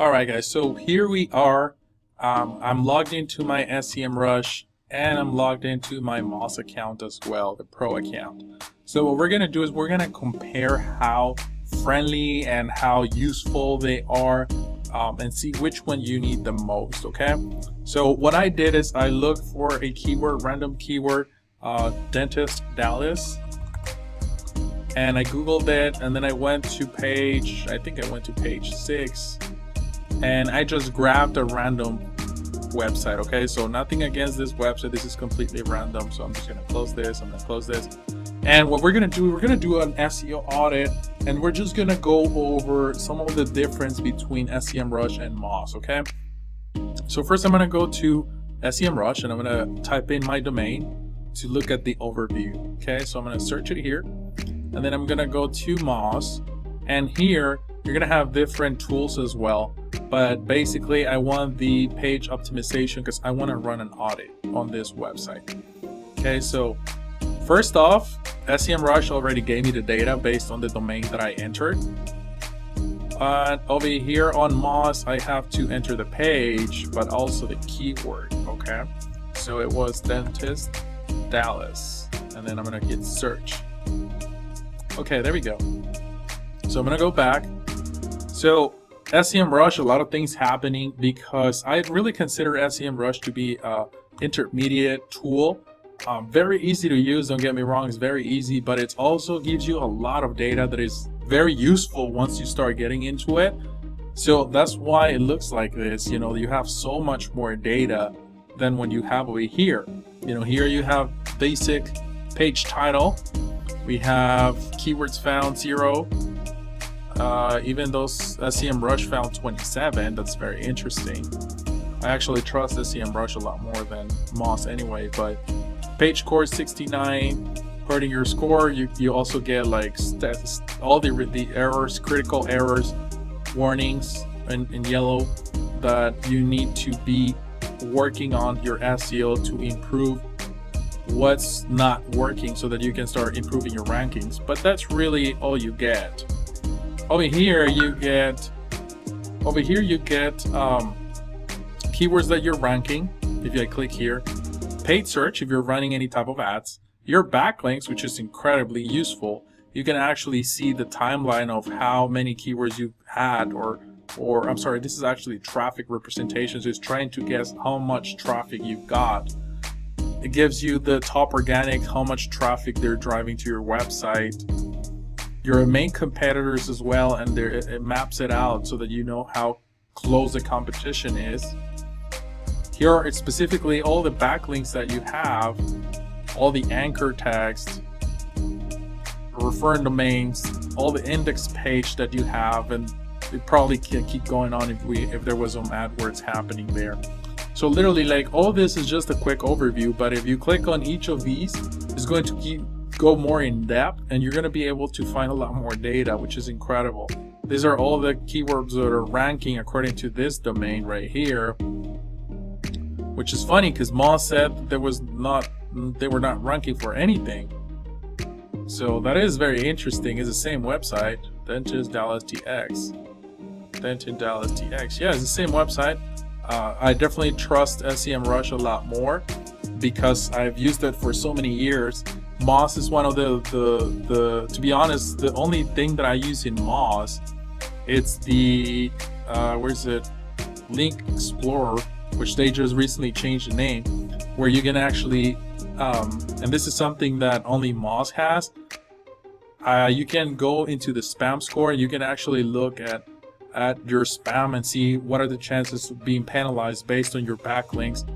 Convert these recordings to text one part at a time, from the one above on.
Alright guys, so here we are. Um, I'm logged into my SEMrush and I'm logged into my Moz account as well, the pro account. So what we're going to do is we're going to compare how friendly and how useful they are um, and see which one you need the most, okay? So what I did is I looked for a keyword, random keyword, uh, dentist Dallas, and I googled it and then I went to page, I think I went to page six and I just grabbed a random website okay? So nothing against this website. This is completely random. So I'm just gonna close this. I'm gonna close this. And what we're gonna do we're gonna do an SEO audit and we're just gonna go over some of the difference between SEMrush and Moz okay? So first I'm gonna go to SEMrush and I'm gonna type in my domain to look at the overview okay? So I'm gonna search it here and then I'm gonna go to Moz and here you're gonna have different tools as well but basically I want the page optimization because I want to run an audit on this website. Okay so first off SEMrush already gave me the data based on the domain that I entered. But over here on Moz I have to enter the page but also the keyword okay? So it was dentist Dallas and then I'm gonna hit search. Okay there we go. So I'm gonna go back. So SEMrush, a lot of things happening because I really consider SEM Rush to be a intermediate tool. Um, very easy to use, don't get me wrong, it's very easy, but it also gives you a lot of data that is very useful once you start getting into it. So that's why it looks like this. You know, you have so much more data than when you have over here. You know, here you have basic page title. We have keywords found zero, uh, even though SEMrush found 27, that's very interesting. I actually trust SEMrush a lot more than Moz anyway, but page score 69, hurting your score, you, you also get like all the, the errors, critical errors, warnings in, in yellow that you need to be working on your SEO to improve what's not working so that you can start improving your rankings. But that's really all you get over here you get over here you get um, keywords that you're ranking. If I click here paid search if you're running any type of ads your backlinks which is incredibly useful. You can actually see the timeline of how many keywords you've had or or I'm sorry this is actually traffic representation so it's trying to guess how much traffic you've got. It gives you the top organic how much traffic they're driving to your website your main competitors as well and there it maps it out so that you know how close the competition is. Here are specifically all the backlinks that you have all the anchor text referring domains all the index page that you have and it probably can keep going on if we if there was some AdWords happening there. So literally like all this is just a quick overview but if you click on each of these it's going to keep go more in depth and you're going to be able to find a lot more data, which is incredible. These are all the keywords that are ranking according to this domain right here, which is funny because Moz said there was not, they were not ranking for anything. So that is very interesting. It's the same website, Dentist Dallas TX. Dentist Dallas TX. Yeah, it's the same website. Uh, I definitely trust SEMrush a lot more because I've used it for so many years Moz is one of the, the, the, to be honest, the only thing that I use in Moz, it's the, uh, where's it, Link Explorer, which they just recently changed the name, where you can actually, um, and this is something that only Moz has, uh, you can go into the spam score and you can actually look at at your spam and see what are the chances of being penalized based on your backlinks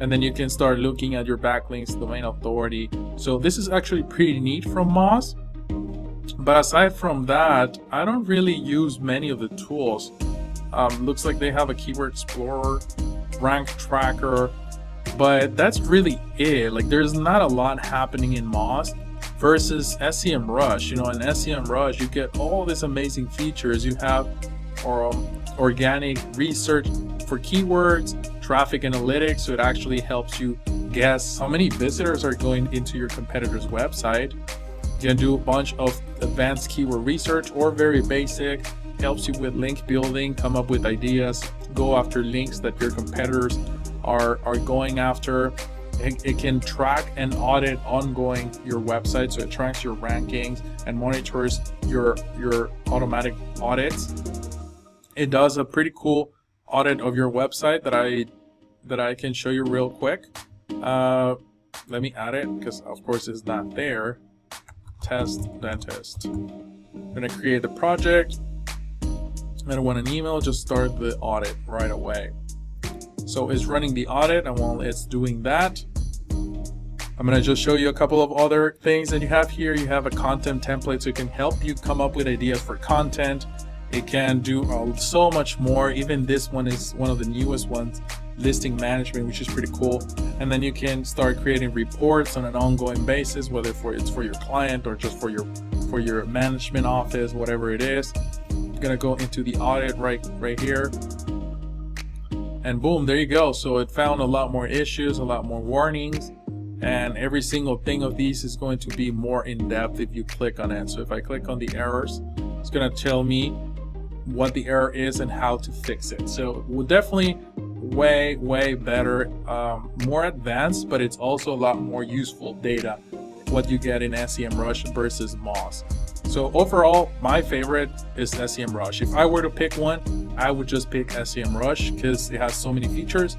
and then you can start looking at your backlinks domain authority. So this is actually pretty neat from Moz. But aside from that I don't really use many of the tools. Um, looks like they have a keyword explorer rank tracker but that's really it. Like there's not a lot happening in Moz versus SEMrush you know in SEMrush you get all these amazing features. You have um, organic research for keywords traffic analytics, so it actually helps you guess how many visitors are going into your competitor's website. You can do a bunch of advanced keyword research or very basic. helps you with link building, come up with ideas, go after links that your competitors are, are going after. It, it can track and audit ongoing your website, so it tracks your rankings and monitors your your automatic audits. It does a pretty cool audit of your website that I that I can show you real quick. Uh, let me add it because of course it's not there. Test dentist. I'm gonna create the project. I don't want an email, just start the audit right away. So it's running the audit and while it's doing that, I'm gonna just show you a couple of other things that you have here. You have a content template so it can help you come up with ideas for content. It can do uh, so much more. Even this one is one of the newest ones, listing management, which is pretty cool. And then you can start creating reports on an ongoing basis, whether for it's for your client or just for your for your management office, whatever it is. I'm gonna go into the audit right right here. And boom, there you go. So it found a lot more issues, a lot more warnings, and every single thing of these is going to be more in depth if you click on it. So if I click on the errors, it's gonna tell me what the error is and how to fix it. So we're definitely way, way better, um, more advanced, but it's also a lot more useful data, what you get in SEMrush versus Moz. So overall, my favorite is SEMrush. If I were to pick one, I would just pick SEMrush because it has so many features.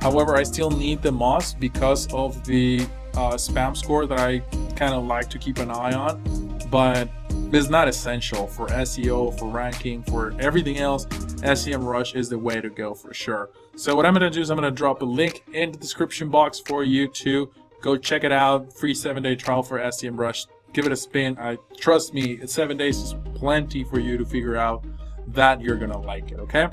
However, I still need the Moz because of the uh, spam score that I kind of like to keep an eye on. But it's not essential for SEO, for ranking, for everything else. SEMrush is the way to go for sure. So what I'm going to do is I'm going to drop a link in the description box for you to go check it out. Free seven day trial for SEMrush. Give it a spin. I trust me, seven days is plenty for you to figure out that you're going to like it. Okay.